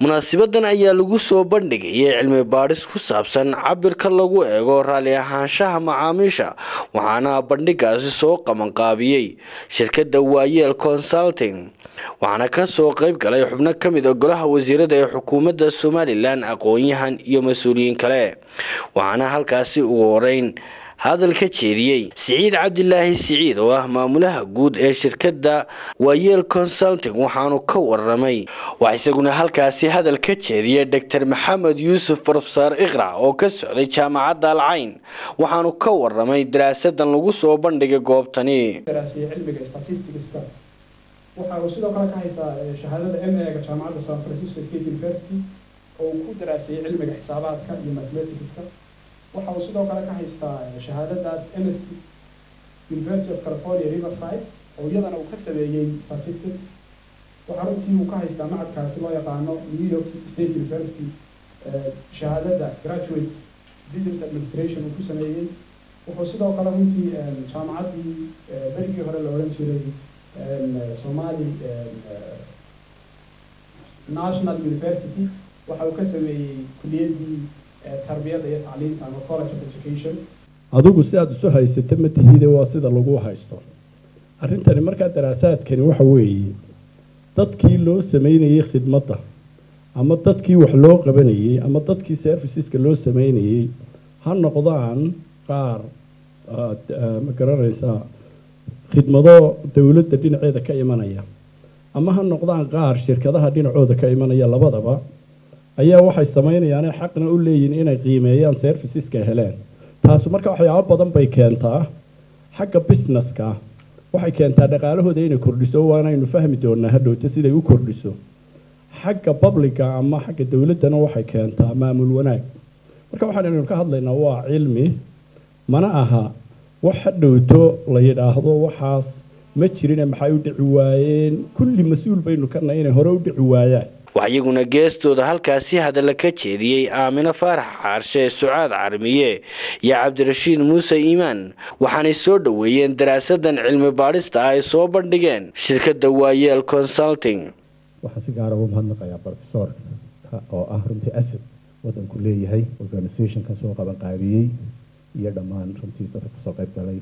munaasibadan ayaa lagu soo bandhigayay cilmi baadhis ku saabsan cabirka lagu eego raalli ahaanshaha macaamiisha waxaana bandhigaasi soo qabanqaabiyey shirkadda waayeel consulting waxaana ka soo qeyb galay xubno ka mid a golaha wasiirada ee xukuumadda somalilan aqoon-yahan iyo mas'uuliyiin kale waxaana halkaasi ugu horeyn hadal ka jeediyey siciid cabdilaahi siciid oo ah maamulaha guud ee shirkadda waayeel consulting waxaanu ka waramay wax isaguna halkaasi hadal ka jeediyey doctor maxamed yuusuf profesor iqra oo ka socday jaamacadda alcayn waxaanu ka waramay daraasadan lagu soo bandhigay goobtani. Daraasiyey cilmiga statisticska. Waxa uu sidoo kale ka haystaa shahaadada m a ga jaamacadda san francisco state university oo uu ku daraasiyey cilmiga xisaabaadka iyo mathematicska waxa uu sidoo kale ka haystaa shahaadadaas ms university of california riverside. oo iyadana uu ka sameeyey statistics. waxaa runtii uu ka haystaa macadkaasi loo yaqaano new york state university shahaadada graduate business administration uu ku sameeyey wuxuu sidoo kale runtii jaamacaddii berigii hore la odhan jiray somali national university. waxa uu ka sameeyey kuliyaddii adigu si aada isu haysata ma tihide waa sida lagu haysto. Arrintani markaa daraasaadkani waxa weeye dadkii loo sameynayey khidmadda ama dadkii wax loo qabanayey ama dadkii serviceska loo sameynayey ha noqdaan qaar ma garanaysaa khidmado dowladda dhinaceeda ka imanaya ama ha noqdaan qaar shirkadaha dhinacooda ka imanaya labadaba ayaa waxay samaynayaane xaqna u leeyihiin inay qiimeeyaan serviceska heleen. Taasu marka waxyaabo badan bay keentaa xagga businesska. Waxay keentaa dhaqaalahooda inay kordhiso waanaynu fahmi doonaa hadhowta siday u kordhiso. Xagga publica ama xagga dowladdana waxay keentaa maamul wanaag. Marka waxaanaynu ka hadlaynaa waa cilmi. Mana aha wax hadhowto la yidhaahdo waxaas ma jirine maxay u dhici waayeen? Kulli mas'uul baynu kana inay hore u dhici waayaan wax iyaguna geestooda halkaasi hadalla ka jeediyey aamino faarax caarshe sucaad carmiye iyo cabdirashiid muuse iimaan. Waxaanay soo dhoweeyeen daraasadan cilmi baadhista ah ay soo bandhigeen shirkadda waayeel consulting. Waxaan si gaara ugu mahadnaqayaa brofesorka oo ah runtii asad waddanku leeyahay organizationka soo qaban iyo dhammaan runtii dadka ka soo qayb galay.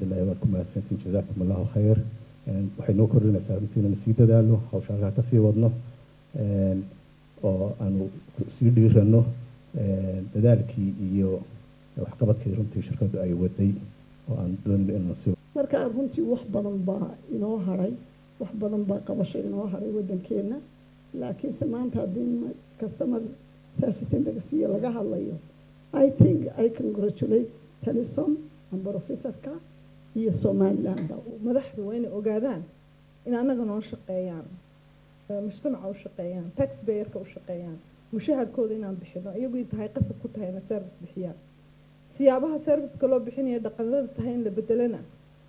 Dilahay waad ku mahadsantiin jazaakum allahu khayr waxay noo kordhinaysaa runtii inaan sii dadaalo hawsha ka sii wadno oo aanu sii dhiirano dadaalkii iyo waxqabadkii runtii shirkadu ay waday oo aan doonayno inaan sii markaa runtii wax badan baa inoo haray wax badan baa qabasho inoo haray waddankeena laakiinse maanta haddii customer service indagasiyo laga hadlayo i think i congratulate tenison and professorka iyo somalilandba madaxdu waa inay ogaadaan in annaga noo shaqeeyaan mujtamaca u taxbayerka u shaqeeyaan inaan bixino iyagu tahay qasab ku tahay ina service bixiyaan siyaabaha serviceka loo bixinaya dhaqanada tahay in la bedelana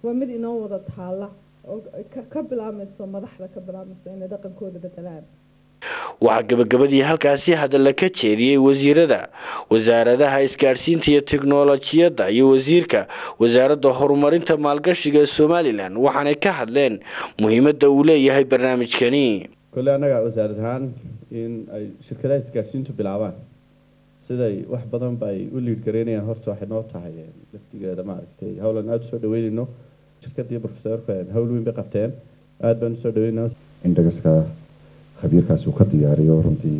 waa mid inoo wada taala oo ka bilaabmayso madaxda ka bilaabmayso inay dhaqankooda bedelaan waxaa gabagabadii halkaasi hadalla ka jeediyey wasiirada wasaaradaha isgaadhsiinta iyo tiknolojiyadda iyo wasiirka wasaaradda horumarinta maalgashiga ee somalilan waxaanay ka hadleen muhiimadda uu leeyahay barnaamijkani kolle annaga wasaarad ahaan in ay shirkadaha isgaadhsiintu bilaabaan. Siday wax badan ba ay u liid gareynayaan horta waxay noo tahay laftigeeda maaragtay. Howlan aada u soo dhaweynayno shirkadii profesorka howl weyn bay qabteen. Aada baan u soo dhaweynaa indhagaska khabiirkaasi uu ka diyaariyo runtii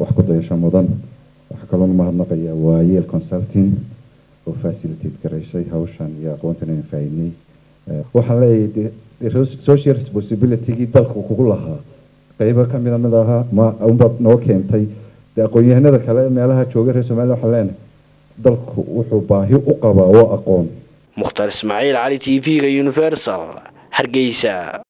wax ku dayasho mudan. Waxaa kaloona mahadnaqaya waayeel consulting oo facilitate garayshay hawshan iyo aqoontan inaan faaidnay waxaan leeyahay social responsibilitygii dalka kugu lahaa qeybo ka mida mid ahaa ma unbaad noo keentay dee aqoon-yahanada kale meelaha jooga reer somaliya waxaan leenahay dalku wuxuu baahi u qabaa waa aqoon mukhtaar ismaaciil cali t v-ga universal hargeysa